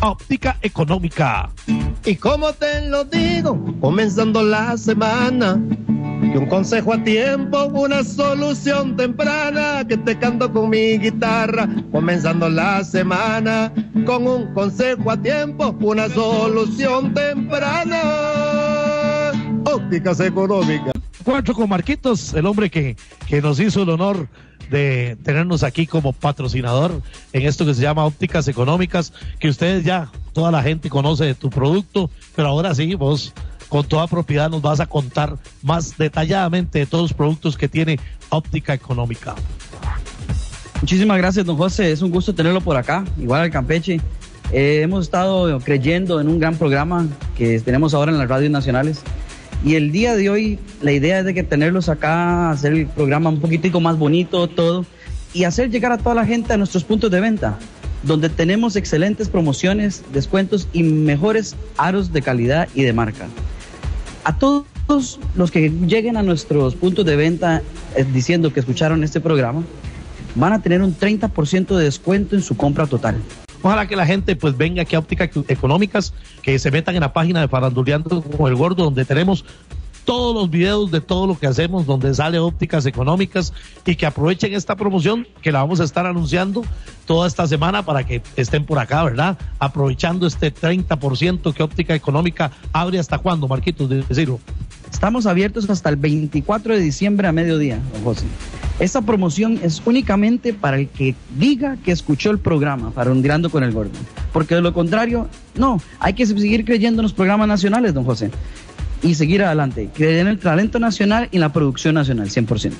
óptica económica. Y como te lo digo, comenzando la semana, y un consejo a tiempo, una solución temprana, que te canto con mi guitarra, comenzando la semana, con un consejo a tiempo, una solución temprana. Ópticas económicas. Cuatro con Marquitos, el hombre que, que nos hizo el honor de tenernos aquí como patrocinador en esto que se llama ópticas económicas, que ustedes ya, toda la gente conoce de tu producto, pero ahora sí, vos con toda propiedad nos vas a contar más detalladamente de todos los productos que tiene óptica económica. Muchísimas gracias, don José. Es un gusto tenerlo por acá, igual al Campeche. Eh, hemos estado creyendo en un gran programa que tenemos ahora en las radios nacionales. Y el día de hoy, la idea es de que tenerlos acá, hacer el programa un poquitico más bonito, todo, y hacer llegar a toda la gente a nuestros puntos de venta, donde tenemos excelentes promociones, descuentos y mejores aros de calidad y de marca. A todos los que lleguen a nuestros puntos de venta eh, diciendo que escucharon este programa, van a tener un 30% de descuento en su compra total. Ojalá que la gente pues venga aquí a Ópticas Económicas, que se metan en la página de Faranduleando con el Gordo, donde tenemos todos los videos de todo lo que hacemos, donde sale ópticas económicas y que aprovechen esta promoción que la vamos a estar anunciando toda esta semana para que estén por acá, ¿verdad? Aprovechando este 30% que óptica económica abre hasta cuándo, Marquitos, de decirlo. Estamos abiertos hasta el 24 de diciembre a mediodía, don José. Esta promoción es únicamente para el que diga que escuchó el programa para Ondeando con el Gordo. Porque de lo contrario, no, hay que seguir creyendo en los programas nacionales, don José. Y seguir adelante, creer en el talento nacional y en la producción nacional, 100%.